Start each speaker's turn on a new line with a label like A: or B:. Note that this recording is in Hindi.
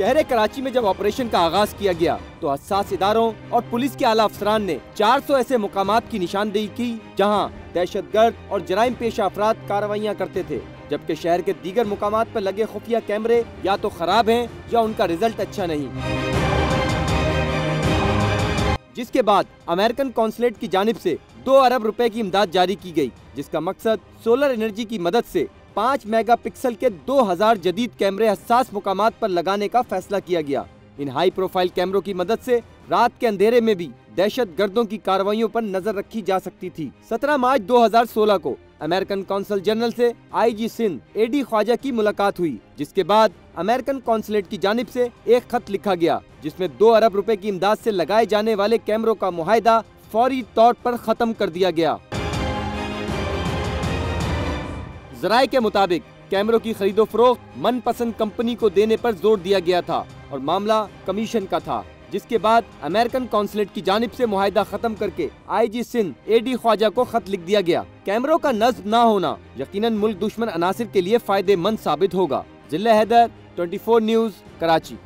A: शहर कराची में जब ऑपरेशन का आगाज़ किया गया तो हसास इदारों और पुलिस के आला अफसरान ने 400 ऐसे मुकाम की निशानदेही की, जहाँ दहशत गर्द और जराइम पेशा अफराद कार्रवाइयाँ करते थे। जबकि शहर के दीगर मुकाम पर लगे खुफिया कैमरे या तो खराब हैं, या उनका रिज़ल्ट अच्छा नहीं। जिसके बाद अमेरिकन कौंसलेट की जानब से दो अरब रुपए की इमदाद जारी की गई, जिसका मकसद सोलर एनर्जी की मदद से पाँच मेगापिक्सल के 2000 जदीद कैमरे हसास मुकाम पर लगाने का फैसला किया गया। इन हाई प्रोफ़ाइल कैमरों की मदद से रात के अंधेरे में भी दहशत गर्दों की कार्रवाइयों पर नज़र रखी जा सकती थी। 17 मार्च 2016 को अमेरिकन कौंसल जनरल से IG Sindh A D Khawaja की मुलाकात हुई, जिसके बाद अमेरिकन कौंसलेट की जानब से एक खत लिखा गया, जिसमें दो अरब रुपए की इमदाद से लगाए जाने वाले कैमरों का मुहिदा फौरी तौर पर खत्म कर दिया गया। जराये के मुताबिक, कैमरों की खरीदो फरोख्त मन पसंद कंपनी को देने पर ज़ोर दिया गया था और मामला कमीशन का था, जिसके बाद अमेरिकन कौंसलेट की जानब से मुहिदा खत्म करके I G Singh A D Khawaja को खत लिख दिया गया। कैमरों का नज्म न होना यकीनन मुल्क दुश्मन अनासर के लिए फ़ायदेमंद साबित होगा। जिला हैदर 24 न्यूज़, कराची।